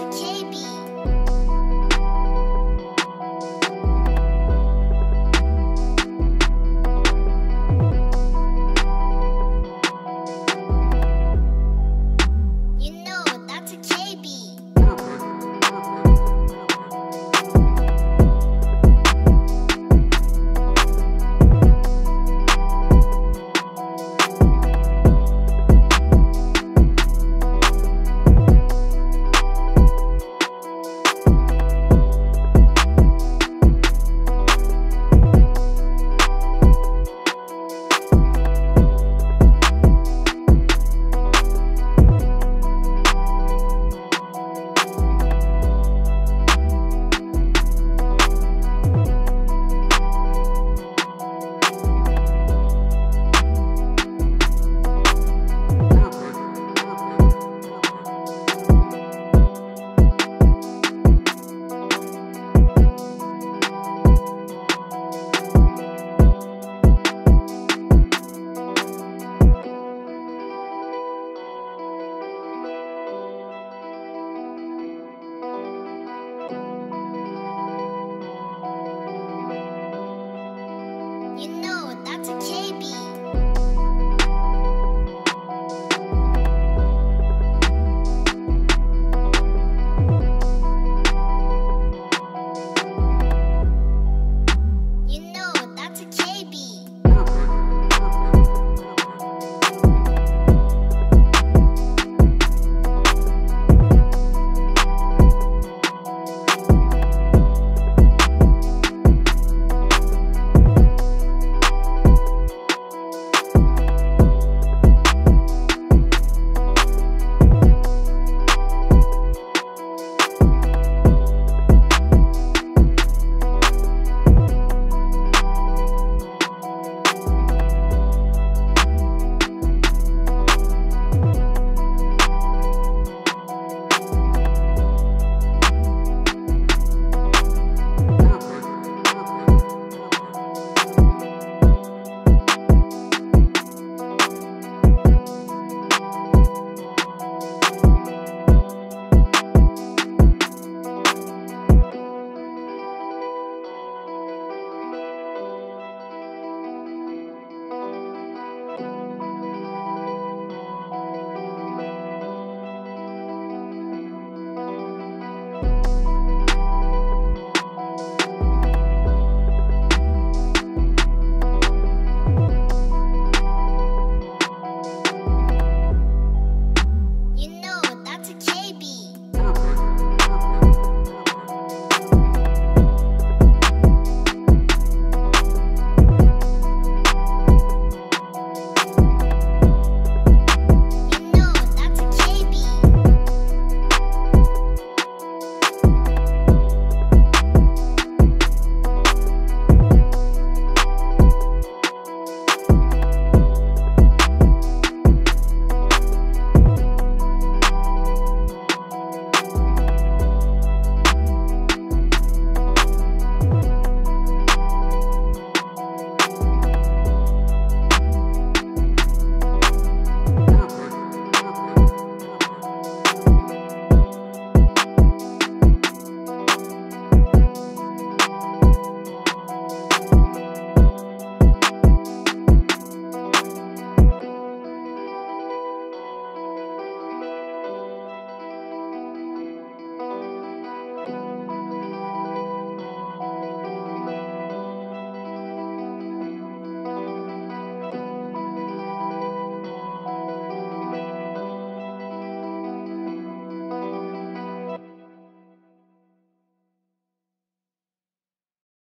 to KB. You know that's a kid.